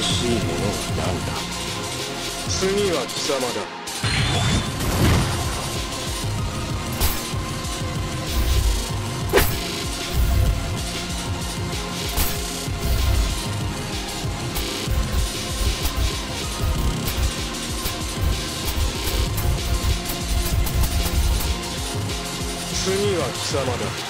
欲しいものは何だ。次は貴様だ。次は貴様だ「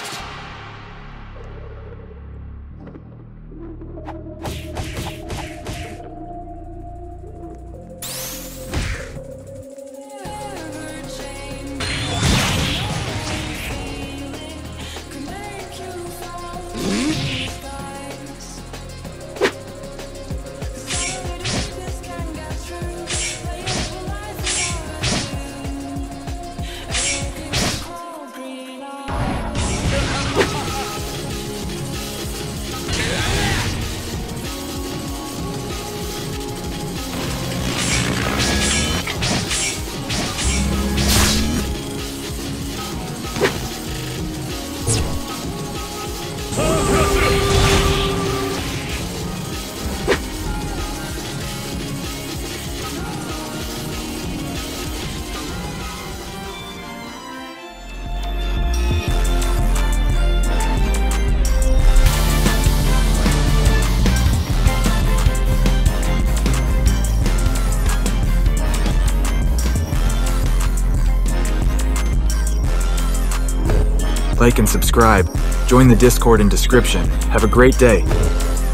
Like and subscribe. Join the Discord in description. Have a great day.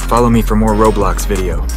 Follow me for more Roblox video.